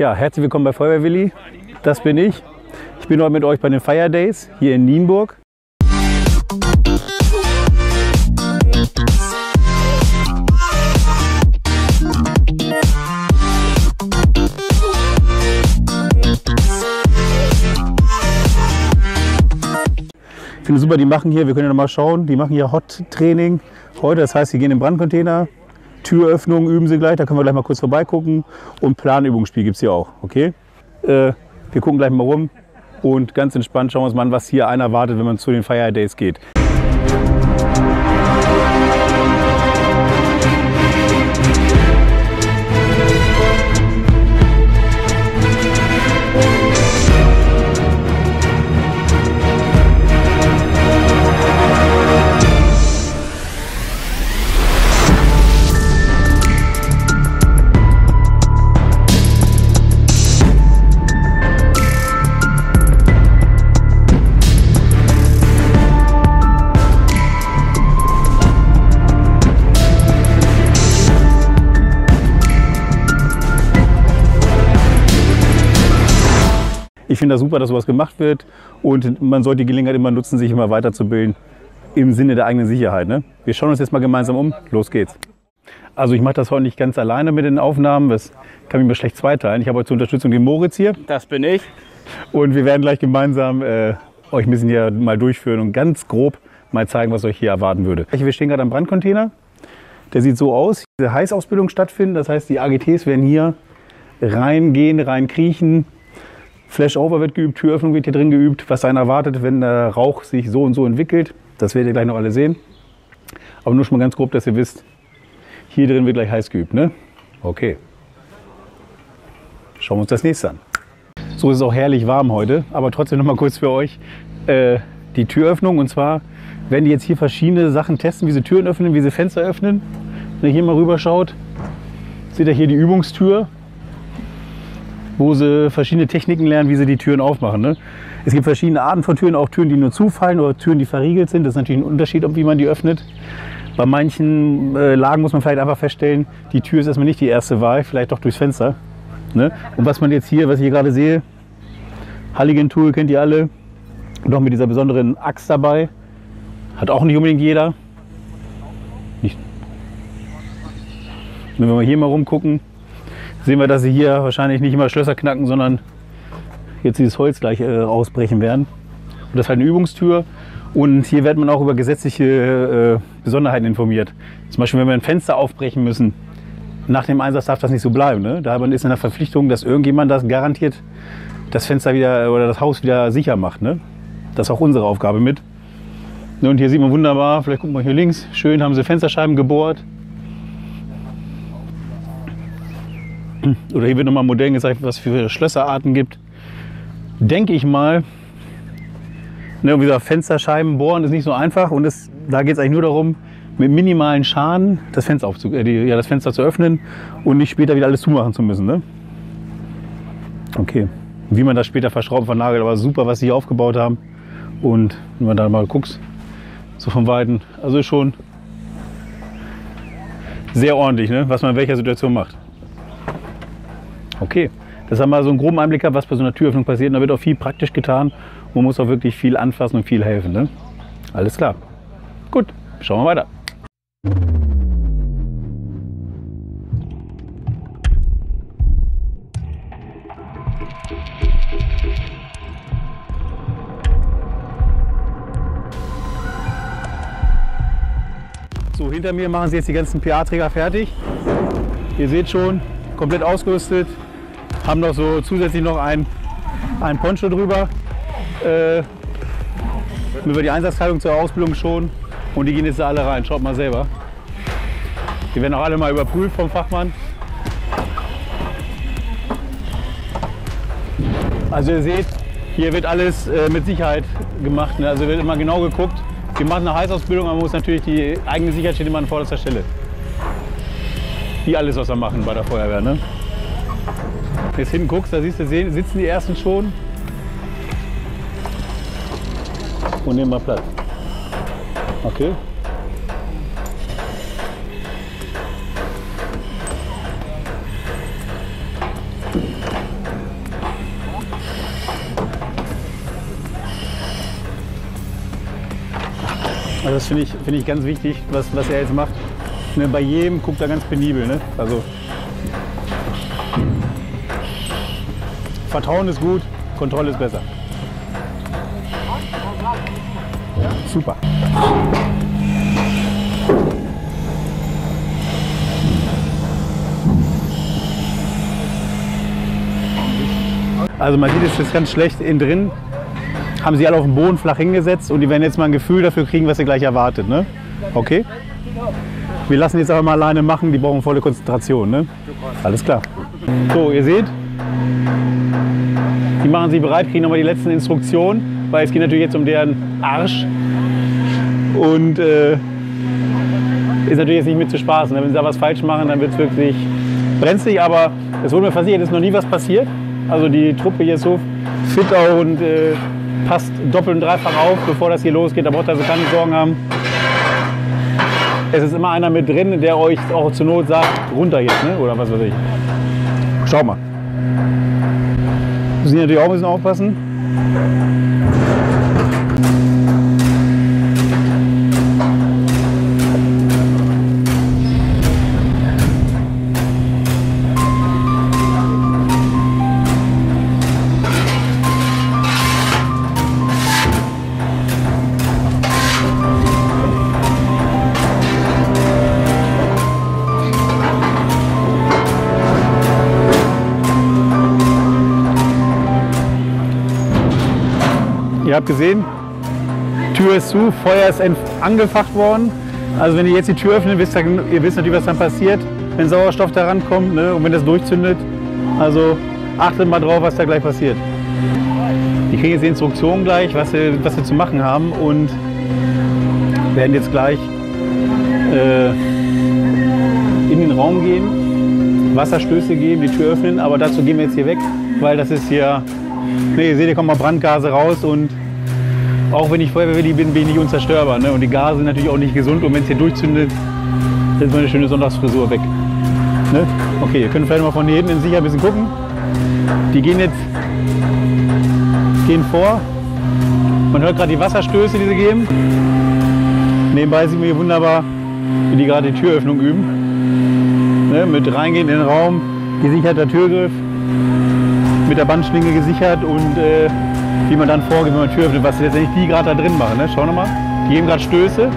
Ja, herzlich willkommen bei Feuerwehrwilli. Das bin ich. Ich bin heute mit euch bei den Fire Days hier in Nienburg. Ich finde super, die machen hier, wir können ja noch mal schauen, die machen hier Hot-Training heute. Das heißt, sie gehen in den Brandcontainer, Türöffnung üben sie gleich, da können wir gleich mal kurz vorbeigucken. Und Planübungsspiel gibt es hier auch, okay? Äh, wir gucken gleich mal rum und ganz entspannt schauen wir uns mal an, was hier einer erwartet, wenn man zu den Fire Days geht. Ich finde das super, dass sowas gemacht wird und man sollte die Gelegenheit immer nutzen, sich immer weiterzubilden im Sinne der eigenen Sicherheit. Ne? Wir schauen uns jetzt mal gemeinsam um. Los geht's. Also ich mache das heute nicht ganz alleine mit den Aufnahmen. Das kann ich mir schlecht zweiteilen. Ich habe heute zur Unterstützung den Moritz hier Das bin ich. und wir werden gleich gemeinsam äh, euch ein bisschen hier mal durchführen und ganz grob mal zeigen, was euch hier erwarten würde. Wir stehen gerade am Brandcontainer. Der sieht so aus. Diese Heißausbildung stattfinden. Das heißt, die AGTs werden hier reingehen, reinkriechen. Flashover wird geübt, Türöffnung wird hier drin geübt, was einen erwartet, wenn der Rauch sich so und so entwickelt. Das werdet ihr gleich noch alle sehen. Aber nur schon mal ganz grob, dass ihr wisst, hier drin wird gleich heiß geübt. Ne? Okay. Schauen wir uns das nächste an. So ist es auch herrlich warm heute, aber trotzdem noch mal kurz für euch äh, die Türöffnung. Und zwar werden die jetzt hier verschiedene Sachen testen, wie sie Türen öffnen, wie sie Fenster öffnen. Wenn ihr hier mal rüber schaut, seht ihr hier die Übungstür wo sie verschiedene Techniken lernen, wie sie die Türen aufmachen. Ne? Es gibt verschiedene Arten von Türen, auch Türen, die nur zufallen oder Türen, die verriegelt sind. Das ist natürlich ein Unterschied, wie man die öffnet. Bei manchen äh, Lagen muss man vielleicht einfach feststellen, die Tür ist erstmal nicht die erste Wahl, vielleicht doch durchs Fenster. Ne? Und was man jetzt hier, was ich hier gerade sehe, Halligan-Tool kennt ihr alle, noch mit dieser besonderen Axt dabei. Hat auch nicht unbedingt jeder. Nicht. Wenn wir mal hier mal rumgucken, sehen wir, dass sie hier wahrscheinlich nicht immer Schlösser knacken, sondern jetzt dieses Holz gleich äh, ausbrechen werden. Und das ist halt eine Übungstür. Und hier wird man auch über gesetzliche äh, Besonderheiten informiert. Zum Beispiel, wenn wir ein Fenster aufbrechen müssen, nach dem Einsatz darf das nicht so bleiben. Ne? Da ist in der Verpflichtung, dass irgendjemand das garantiert das Fenster wieder oder das Haus wieder sicher macht. Ne? Das ist auch unsere Aufgabe mit. Und hier sieht man wunderbar, vielleicht gucken wir hier links, schön haben sie Fensterscheiben gebohrt. Oder hier wird nochmal modern gezeigt, was es für Schlösserarten gibt. Denke ich mal, ne, wie gesagt, Fensterscheiben bohren ist nicht so einfach und das, da geht es eigentlich nur darum, mit minimalen Schaden das Fenster, aufzu, äh, die, ja, das Fenster zu öffnen und nicht später wieder alles zumachen zu müssen. Ne? Okay, wie man das später verschrauben, vernagelt, aber super, was sie hier aufgebaut haben. Und wenn man da mal guckt, so von Weitem, also schon sehr ordentlich, ne? was man in welcher Situation macht. Okay, das haben wir so einen groben Einblick gehabt, was bei so einer Türöffnung passiert. Und da wird auch viel praktisch getan. Man muss auch wirklich viel anfassen und viel helfen. Ne? Alles klar. Gut, schauen wir weiter. So, hinter mir machen sie jetzt die ganzen PA-Träger fertig. Ihr seht schon, komplett ausgerüstet. Haben noch so zusätzlich noch ein, ein Poncho drüber. Äh, über die Einsatzkleidung zur Ausbildung schon. Und die gehen jetzt alle rein. Schaut mal selber. Die werden auch alle mal überprüft vom Fachmann. Also ihr seht, hier wird alles äh, mit Sicherheit gemacht. Ne? Also wird immer genau geguckt. Wir machen eine Heißausbildung, aber man muss natürlich die eigene Sicherheit steht immer an vorderster Stelle. Wie alles, was wir machen bei der Feuerwehr. Ne? Jetzt hinten guckst, da siehst du, sitzen die ersten schon. Und nehmen mal Platz. Okay. Also das finde ich, find ich ganz wichtig, was, was er jetzt macht. Ne, bei jedem guckt er ganz penibel. Ne? Also Vertrauen ist gut, Kontrolle ist besser. Super. Also man sieht es jetzt ganz schlecht innen drin. Haben sie alle auf dem Boden flach hingesetzt und die werden jetzt mal ein Gefühl dafür kriegen, was sie gleich erwartet. Ne? Okay? Wir lassen jetzt aber mal alleine machen, die brauchen volle Konzentration. Ne? Alles klar. So, ihr seht, die machen sich bereit, kriegen nochmal die letzten Instruktionen, weil es geht natürlich jetzt um deren Arsch. Und äh, ist natürlich jetzt nicht mit zu spaßen. Wenn sie da was falsch machen, dann wird es wirklich brenzlig. Aber es wurde mir versichert, es ist noch nie was passiert. Also die Truppe hier ist so fit auch und äh, passt doppelt und dreifach auf, bevor das hier losgeht. Da braucht ihr also keine Sorgen haben. Es ist immer einer mit drin, der euch auch zur Not sagt, runter jetzt, ne? oder was weiß ich. Schau mal. Müssen hier natürlich auch ein bisschen aufpassen. Ihr habt gesehen, Tür ist zu, Feuer ist angefacht worden. Also wenn ihr jetzt die Tür öffnet, wisst ihr, ihr wisst natürlich, was dann passiert, wenn Sauerstoff da rankommt ne, und wenn das durchzündet. Also achtet mal drauf, was da gleich passiert. Die kriegen jetzt die Instruktionen gleich, was sie, was sie zu machen haben und werden jetzt gleich äh, in den Raum gehen, Wasserstöße geben, die Tür öffnen, aber dazu gehen wir jetzt hier weg, weil das ist hier, ne, ihr seht, hier kommen mal Brandgase raus und auch wenn ich Feuerwehrwillig bin, bin ich nicht unzerstörbar. Ne? Und die Gase sind natürlich auch nicht gesund. Und wenn es hier durchzündet, ist meine schöne Sonntagsfrisur weg. Ne? Okay, ihr könnt vielleicht mal von hier hinten in Sicherheit ein bisschen gucken. Die gehen jetzt gehen vor. Man hört gerade die Wasserstöße, die sie geben. Nebenbei sieht man hier wunderbar, wie die gerade die Türöffnung üben. Ne? Mit reingehen in den Raum, gesicherter Türgriff, mit der Bandschlinge gesichert und äh, wie man dann vorgeht, wenn man Tür öffnet, was letztendlich die gerade da drin machen. Ne? Schau nochmal, die geben gerade Stöße.